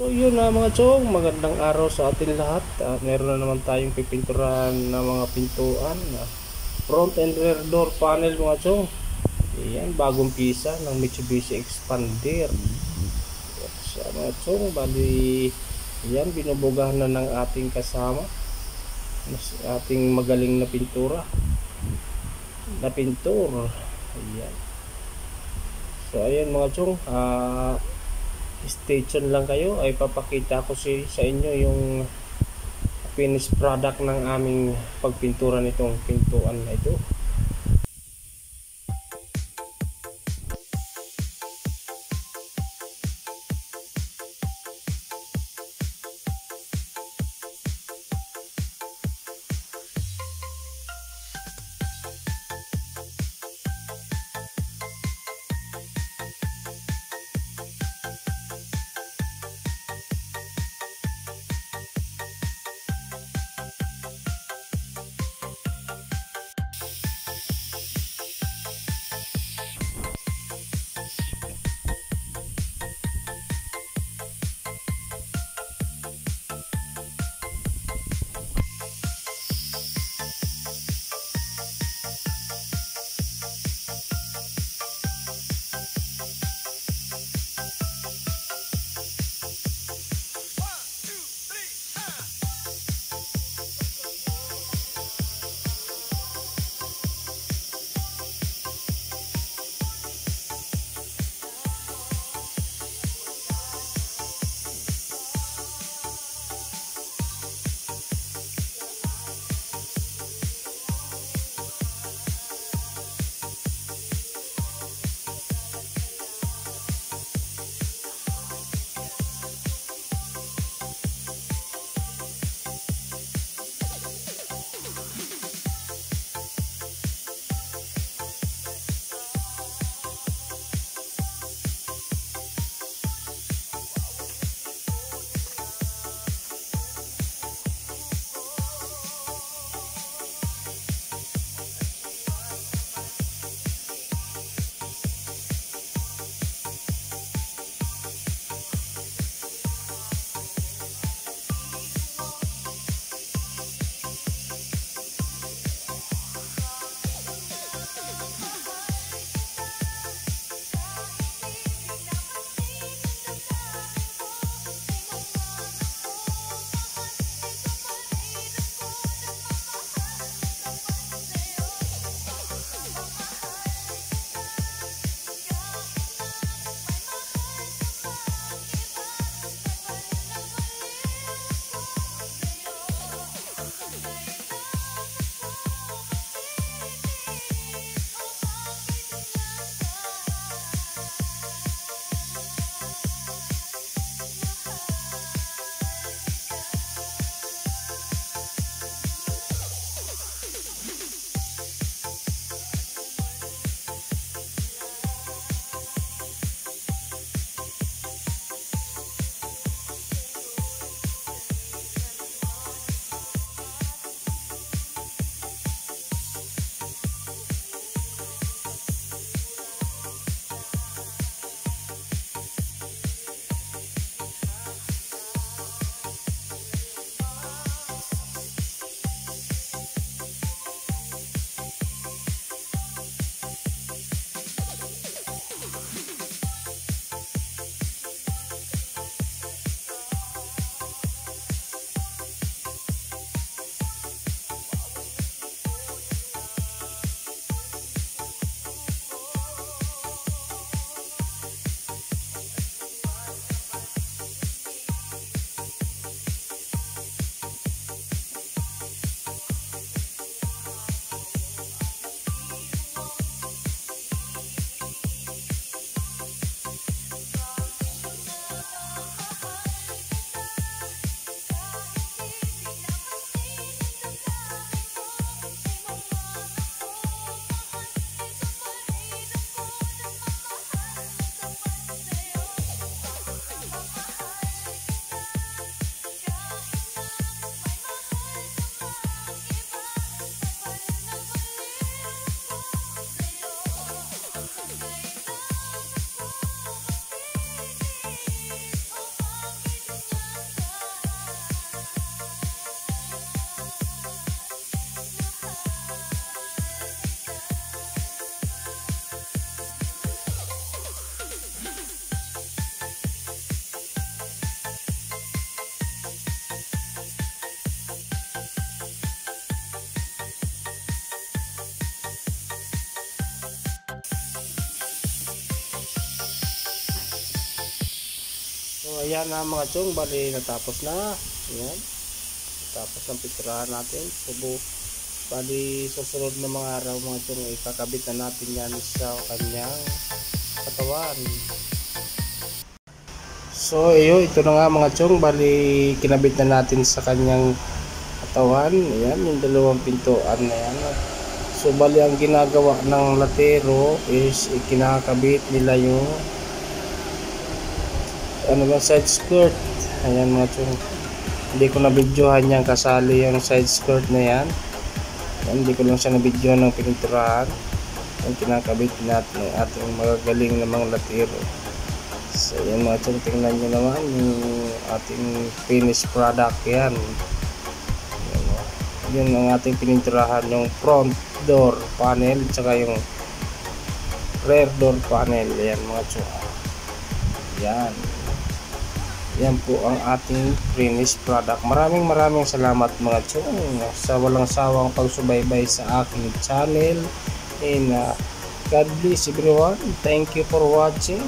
So yun na mga chong, magandang araw sa atin lahat. Uh, meron na naman tayong pipinturan na mga pintuan. Uh, front and rear door panel mga chong. Ayan, bagong pisa ng Mitsubishi Expander. Yan siya mga chong, bali yan, binubugahan na ng ating kasama. Mas ating magaling na pintura. Na pintor. Ayan. So ayan mga chong, ah... Uh, tuned lang kayo ay papakita ko si, sa inyo yung finished product ng aming pagpintura nitong pintuan na ito ayan na mga chong, bali natapos na. Ayan. Tapos ang pinturahan natin. Subo. Bali susunod na mga araw mga chong, ikakabit na natin yan sa kanyang katawan. So iyo, ito na nga mga chong, bali kinabit na natin sa kanyang katawan. Ayan, yung dalawang pintuan na yan. So bali ang ginagawa ng latero is ikinakabit nila yung ano ba side skirt. Ayan mga chong. Hindi ko na videohan yan kasali yung side skirt na yan. Ayan, hindi ko lang siya na video ng pininturahan. Yung kinakabit natin ng ating magagaling na mga latero. So yan mga chong, tingnan nyo naman yung ating finished product yan. Yan, oh. yun ang ating pininturahan yung front door panel tsaka yung rear door panel yan mga chong. Yan. Yan po ang ating finished product. Maraming maraming salamat mga chong sa walang sawang pagsubaybay sa aking channel. And uh, God bless everyone. Thank you for watching.